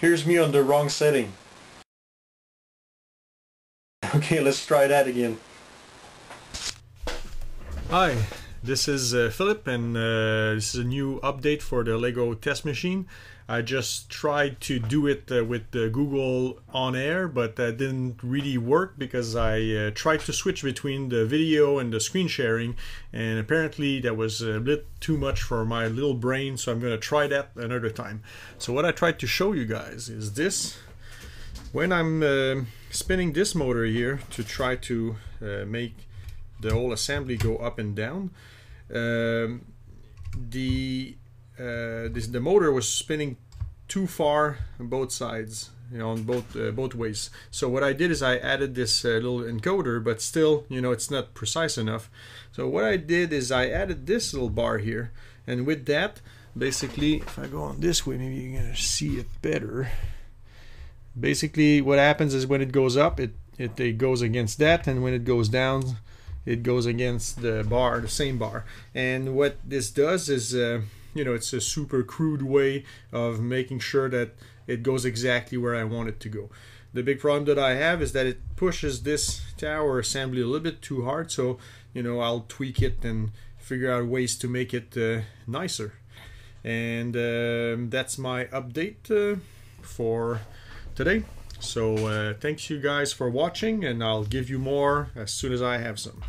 Here's me on the wrong setting. Okay, let's try that again. Hi, this is uh, Phillipe and uh, this is a new update for the Lego test machine. I just tried to do it uh, with Google on air, but that didn't really work because I uh, tried to switch between the video and the screen sharing, and apparently that was a bit too much for my little brain, so I'm going to try that another time. So what I tried to show you guys is this. When I'm uh, spinning this motor here to try to uh, make the whole assembly go up and down, um, the uh, this, the motor was spinning too far on both sides you know on both uh, both ways. So what I did is I added this uh, little encoder but still you know it's not precise enough. So what I did is I added this little bar here and with that basically if I go on this way maybe you're gonna see it better. Basically what happens is when it goes up it, it, it goes against that and when it goes down it goes against the bar the same bar. And what this does is uh, you know it's a super crude way of making sure that it goes exactly where I want it to go. The big problem that I have is that it pushes this tower assembly a little bit too hard so you know I'll tweak it and figure out ways to make it uh, nicer. And um, that's my update uh, for today so uh, thanks you guys for watching and I'll give you more as soon as I have some